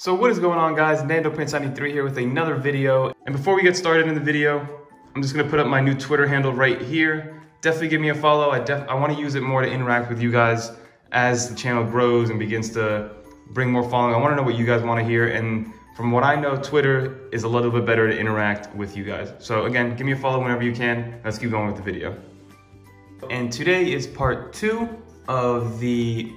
So what is going on guys? Nando Prince 93 here with another video. And before we get started in the video, I'm just gonna put up my new Twitter handle right here. Definitely give me a follow. I, def I wanna use it more to interact with you guys as the channel grows and begins to bring more following. I wanna know what you guys wanna hear. And from what I know, Twitter is a little bit better to interact with you guys. So again, give me a follow whenever you can. Let's keep going with the video. And today is part two of the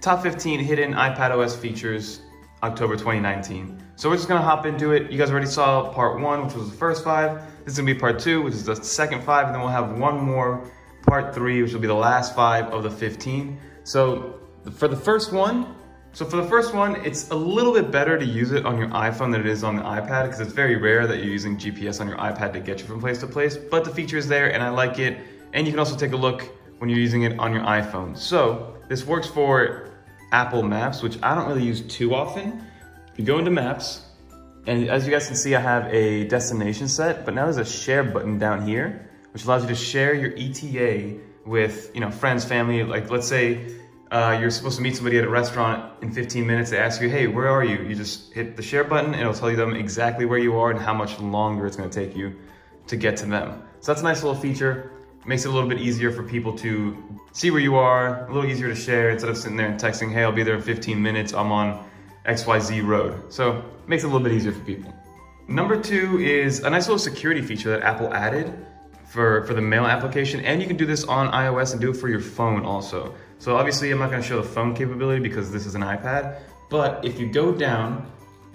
top 15 hidden iPad OS features October 2019. So we're just gonna hop into it. You guys already saw part one, which was the first five. This is gonna be part two, which is the second five, and then we'll have one more, part three, which will be the last five of the 15. So for the first one, so for the first one, it's a little bit better to use it on your iPhone than it is on the iPad because it's very rare that you're using GPS on your iPad to get you from place to place, but the feature is there and I like it. And you can also take a look when you're using it on your iPhone. So this works for Apple Maps, which I don't really use too often. You go into Maps, and as you guys can see, I have a destination set, but now there's a share button down here, which allows you to share your ETA with you know friends, family. Like let's say uh, you're supposed to meet somebody at a restaurant in 15 minutes. They ask you, hey, where are you? You just hit the share button and it'll tell you them exactly where you are and how much longer it's gonna take you to get to them. So that's a nice little feature makes it a little bit easier for people to see where you are, a little easier to share instead of sitting there and texting, hey, I'll be there in 15 minutes, I'm on XYZ road. So makes it a little bit easier for people. Number two is a nice little security feature that Apple added for, for the mail application. And you can do this on iOS and do it for your phone also. So obviously I'm not gonna show the phone capability because this is an iPad, but if you go down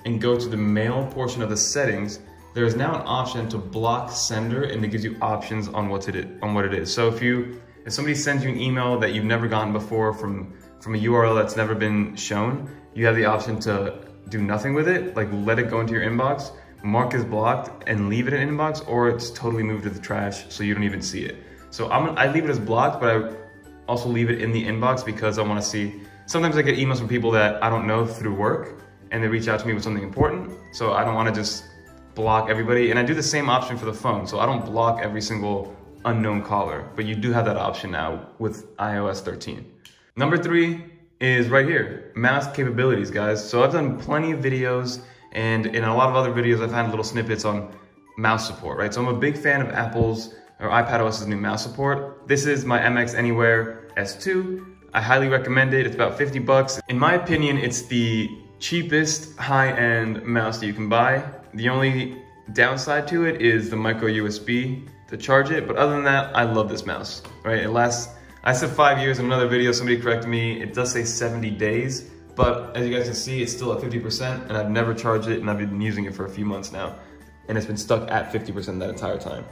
and go to the mail portion of the settings, there is now an option to block sender and it gives you options on what it on what it is. So if you if somebody sends you an email that you've never gotten before from from a URL that's never been shown, you have the option to do nothing with it, like let it go into your inbox, mark as blocked and leave it in inbox or it's totally moved to the trash so you don't even see it. So I'm, I leave it as blocked, but I also leave it in the inbox because I wanna see, sometimes I get emails from people that I don't know through work and they reach out to me with something important. So I don't wanna just block everybody. And I do the same option for the phone. So I don't block every single unknown caller, but you do have that option now with iOS 13. Number three is right here, mouse capabilities, guys. So I've done plenty of videos and in a lot of other videos, I've had little snippets on mouse support, right? So I'm a big fan of Apple's or iPadOS's new mouse support. This is my MX Anywhere S2. I highly recommend it. It's about 50 bucks. In my opinion, it's the cheapest high-end mouse that you can buy. The only downside to it is the micro USB to charge it, but other than that, I love this mouse, right? It lasts, I said five years in another video, somebody corrected me, it does say 70 days, but as you guys can see, it's still at 50%, and I've never charged it, and I've been using it for a few months now, and it's been stuck at 50% that entire time.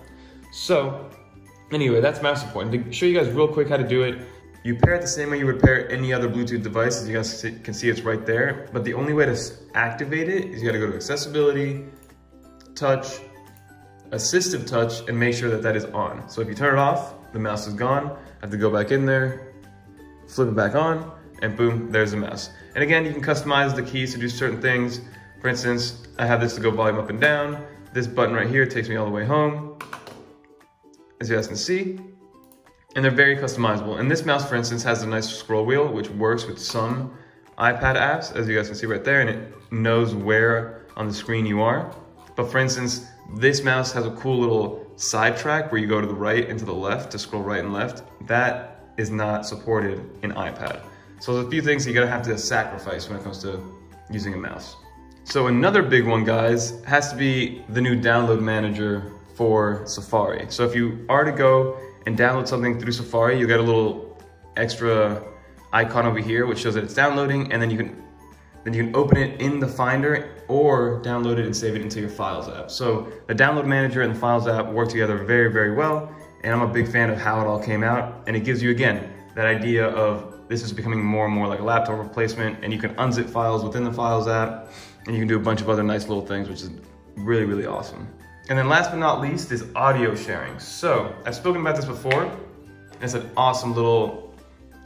So, anyway, that's mouse support. And to show you guys real quick how to do it, you pair it the same way you would pair any other Bluetooth device. As you guys can see, it's right there. But the only way to activate it is you gotta go to accessibility, touch, assistive touch, and make sure that that is on. So if you turn it off, the mouse is gone. I have to go back in there, flip it back on, and boom, there's the mouse. And again, you can customize the keys to do certain things. For instance, I have this to go volume up and down. This button right here takes me all the way home. As you guys can see, and they're very customizable. And this mouse, for instance, has a nice scroll wheel, which works with some iPad apps, as you guys can see right there, and it knows where on the screen you are. But for instance, this mouse has a cool little side track where you go to the right and to the left to scroll right and left. That is not supported in iPad. So there's a few things you're gonna have to sacrifice when it comes to using a mouse. So another big one, guys, has to be the new download manager for Safari. So if you are to go and download something through Safari, you get a little extra icon over here which shows that it's downloading and then you can then you can open it in the Finder or download it and save it into your Files app. So the Download Manager and the Files app work together very, very well. And I'm a big fan of how it all came out. And it gives you, again, that idea of this is becoming more and more like a laptop replacement and you can unzip files within the Files app and you can do a bunch of other nice little things, which is really, really awesome. And then last but not least is audio sharing. So I've spoken about this before. And it's an awesome little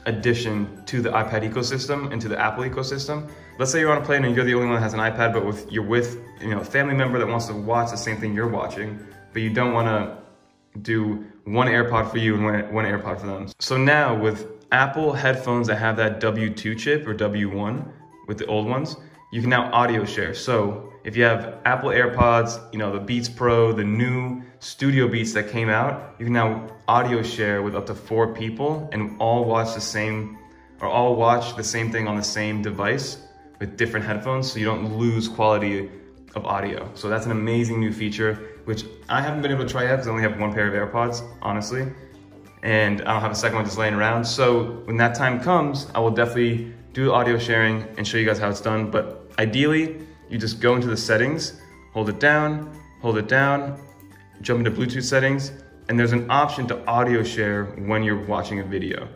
addition to the iPad ecosystem and to the Apple ecosystem. Let's say you're on a plane and you're the only one that has an iPad, but with you're with you know a family member that wants to watch the same thing you're watching, but you don't want to do one AirPod for you and one, one AirPod for them. So now with Apple headphones that have that W2 chip or W1 with the old ones, you can now audio share. So if you have Apple AirPods, you know, the Beats Pro, the new Studio Beats that came out, you can now audio share with up to four people and all watch the same, or all watch the same thing on the same device with different headphones so you don't lose quality of audio. So that's an amazing new feature, which I haven't been able to try yet because I only have one pair of AirPods, honestly. And I don't have a second one just laying around. So when that time comes, I will definitely do audio sharing and show you guys how it's done. But Ideally, you just go into the settings, hold it down, hold it down, jump into Bluetooth settings, and there's an option to audio share when you're watching a video.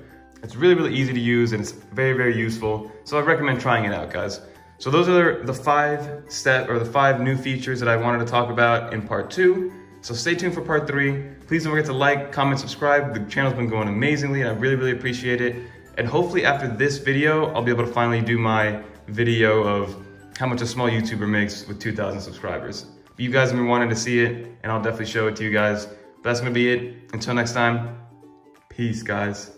It's really, really easy to use and it's very, very useful. So I recommend trying it out, guys. So those are the five step or the five new features that I wanted to talk about in part two. So stay tuned for part three. Please don't forget to like, comment, subscribe. The channel's been going amazingly and I really, really appreciate it. And hopefully after this video, I'll be able to finally do my video of how much a small YouTuber makes with 2,000 subscribers. You guys have been wanting to see it, and I'll definitely show it to you guys. But that's gonna be it. Until next time, peace, guys.